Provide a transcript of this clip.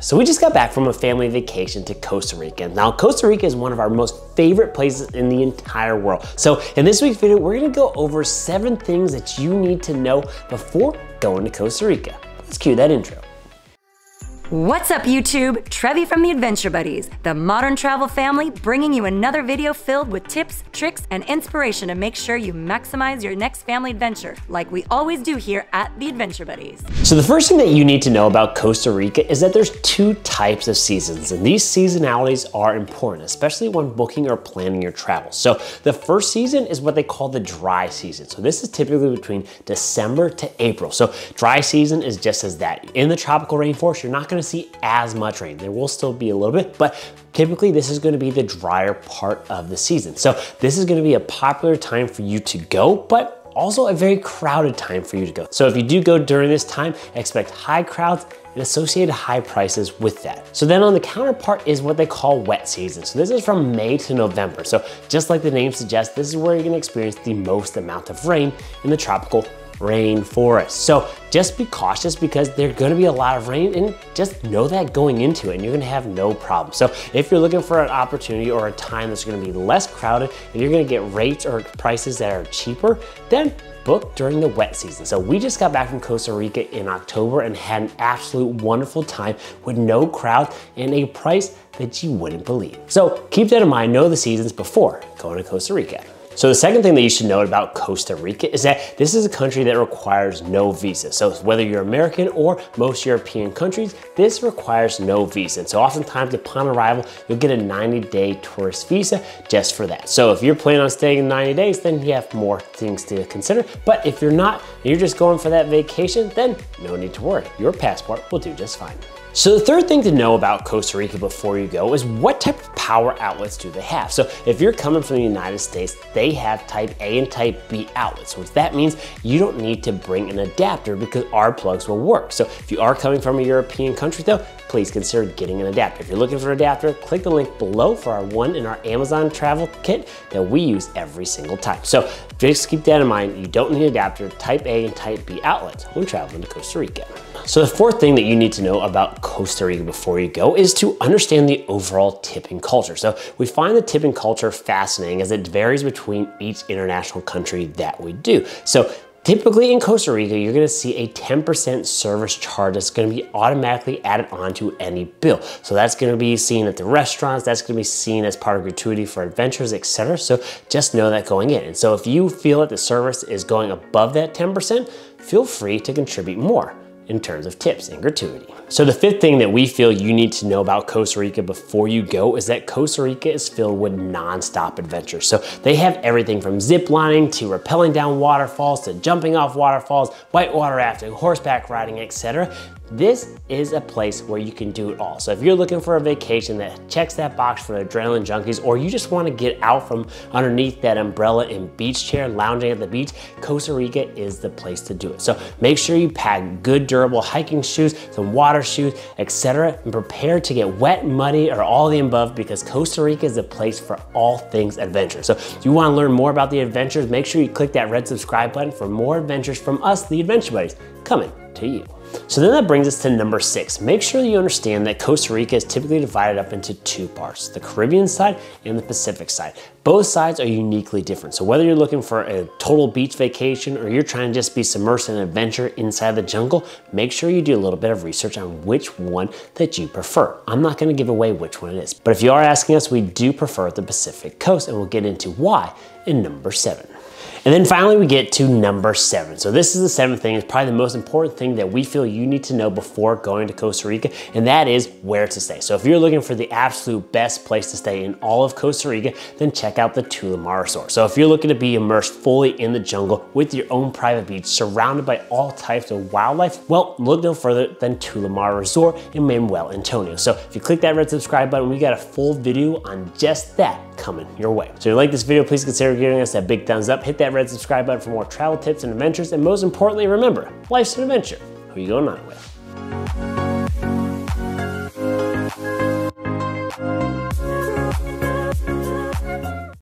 So we just got back from a family vacation to Costa Rica. Now, Costa Rica is one of our most favorite places in the entire world. So in this week's video, we're gonna go over seven things that you need to know before going to Costa Rica. Let's cue that intro. What's up YouTube? Trevi from the Adventure Buddies, the modern travel family bringing you another video filled with tips, tricks, and inspiration to make sure you maximize your next family adventure, like we always do here at the Adventure Buddies. So the first thing that you need to know about Costa Rica is that there's two types of seasons, and these seasonalities are important, especially when booking or planning your travel. So the first season is what they call the dry season. So this is typically between December to April. So dry season is just as that. In the tropical rainforest, you're not gonna gonna see as much rain. There will still be a little bit, but typically this is gonna be the drier part of the season. So this is gonna be a popular time for you to go, but also a very crowded time for you to go. So if you do go during this time, expect high crowds and associated high prices with that. So then on the counterpart is what they call wet season. So this is from May to November. So just like the name suggests, this is where you're gonna experience the most amount of rain in the tropical rainforest. So just be cautious because there's gonna be a lot of rain and just know that going into it and you're gonna have no problem. So if you're looking for an opportunity or a time that's gonna be less crowded and you're gonna get rates or prices that are cheaper, then book during the wet season. So we just got back from Costa Rica in October and had an absolute wonderful time with no crowd and a price that you wouldn't believe. So keep that in mind, know the seasons before going to Costa Rica. So the second thing that you should know about Costa Rica is that this is a country that requires no visa. So whether you're American or most European countries, this requires no visa. And so oftentimes upon arrival, you'll get a 90 day tourist visa just for that. So if you're planning on staying in 90 days, then you have more things to consider. But if you're not, you're just going for that vacation, then no need to worry. Your passport will do just fine. So the third thing to know about Costa Rica before you go is what type of power outlets do they have? So if you're coming from the United States, they have type A and type B outlets, which that means you don't need to bring an adapter because our plugs will work. So if you are coming from a European country though, please consider getting an adapter. If you're looking for an adapter, click the link below for our one in our Amazon travel kit that we use every single time. So just keep that in mind. You don't need an adapter, type A and type B outlets when traveling to Costa Rica. So the fourth thing that you need to know about Costa Rica before you go is to understand the overall tipping culture. So we find the tipping culture fascinating as it varies between each international country that we do. So Typically in Costa Rica, you're gonna see a 10% service charge that's gonna be automatically added onto any bill. So that's gonna be seen at the restaurants, that's gonna be seen as part of gratuity for adventures, etc. So just know that going in. And so if you feel that the service is going above that 10%, feel free to contribute more in terms of tips and gratuity. So the fifth thing that we feel you need to know about Costa Rica before you go is that Costa Rica is filled with non-stop adventures. So they have everything from zip lining to rappelling down waterfalls to jumping off waterfalls, whitewater rafting, horseback riding, etc. This is a place where you can do it all. So if you're looking for a vacation that checks that box for adrenaline junkies, or you just wanna get out from underneath that umbrella and beach chair lounging at the beach, Costa Rica is the place to do it. So make sure you pack good durable hiking shoes, some water shoes, etc. and prepare to get wet, muddy, or all the above because Costa Rica is a place for all things adventure. So if you wanna learn more about the adventures, make sure you click that red subscribe button for more adventures from us, the Adventure Buddies, coming to you. So then that brings us to number six. Make sure you understand that Costa Rica is typically divided up into two parts, the Caribbean side and the Pacific side. Both sides are uniquely different. So whether you're looking for a total beach vacation or you're trying to just be submersed in adventure inside the jungle, make sure you do a little bit of research on which one that you prefer. I'm not gonna give away which one it is, but if you are asking us, we do prefer the Pacific coast and we'll get into why in number seven. And then finally we get to number seven. So this is the seventh thing, it's probably the most important thing that we feel you need to know before going to Costa Rica, and that is where to stay. So if you're looking for the absolute best place to stay in all of Costa Rica, then check out the Tulemar Resort. So if you're looking to be immersed fully in the jungle with your own private beach, surrounded by all types of wildlife, well, look no further than Tulemar Resort in Manuel Antonio. So if you click that red subscribe button, we got a full video on just that coming your way. So if you like this video, please consider giving us that big thumbs up, hit that red subscribe button for more travel tips and adventures, and most importantly, remember, life's an adventure. Who you going on with?